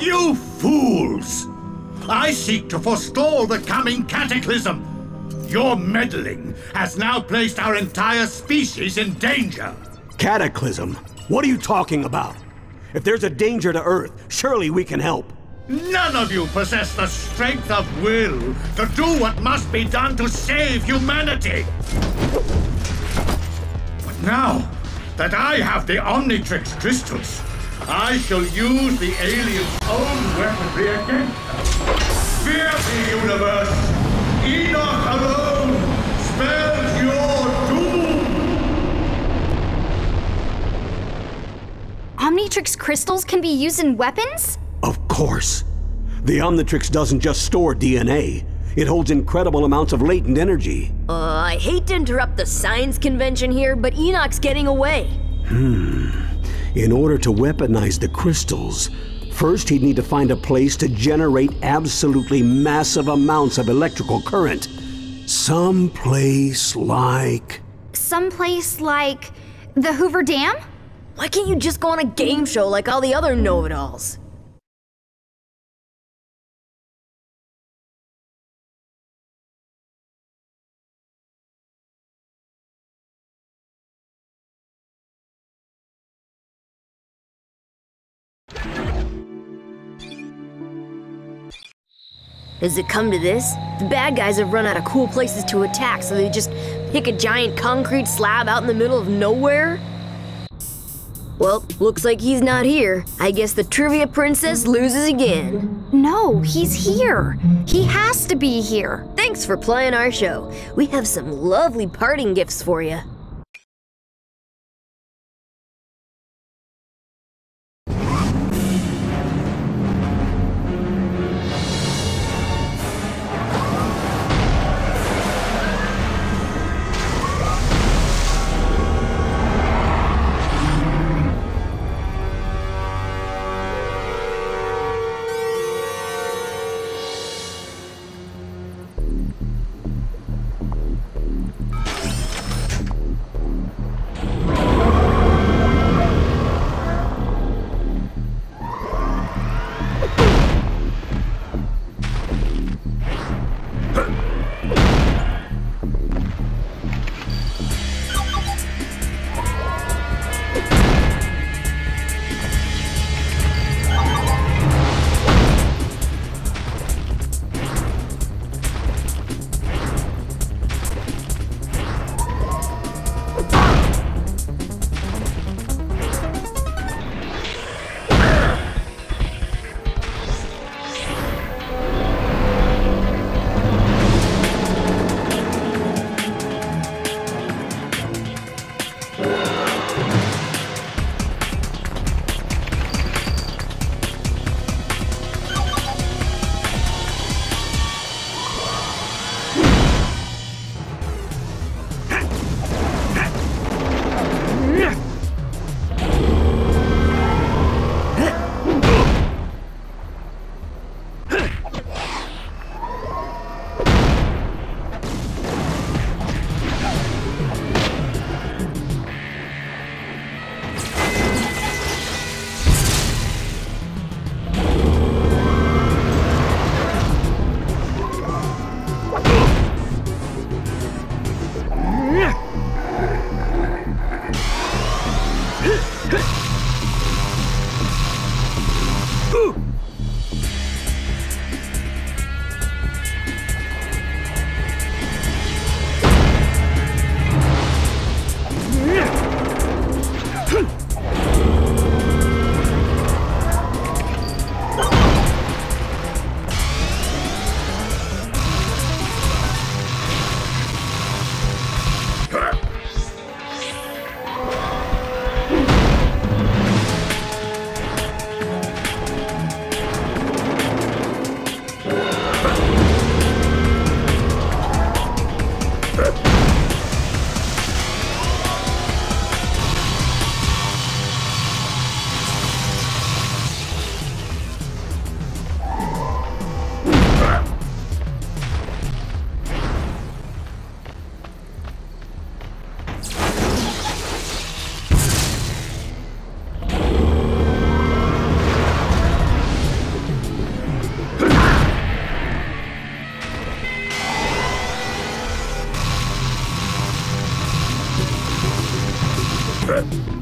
You fools! I seek to forestall the coming cataclysm. Your meddling has now placed our entire species in danger. Cataclysm? What are you talking about? If there's a danger to Earth, surely we can help. None of you possess the strength of will to do what must be done to save humanity. But now that I have the Omnitrix crystals, I shall use the aliens' own weaponry against them. Fear the universe! Enoch alone spells your doom! Omnitrix crystals can be used in weapons? Of course. The Omnitrix doesn't just store DNA, it holds incredible amounts of latent energy. Uh, I hate to interrupt the science convention here, but Enoch's getting away. Hmm. In order to weaponize the crystals, first he'd need to find a place to generate absolutely massive amounts of electrical current. Some place like. Someplace like the Hoover Dam? Why can't you just go on a game show like all the other know-it-alls? Does it come to this? The bad guys have run out of cool places to attack, so they just pick a giant concrete slab out in the middle of nowhere? Well, looks like he's not here. I guess the trivia princess loses again. No, he's here. He has to be here. Thanks for playing our show. We have some lovely parting gifts for you. Huh?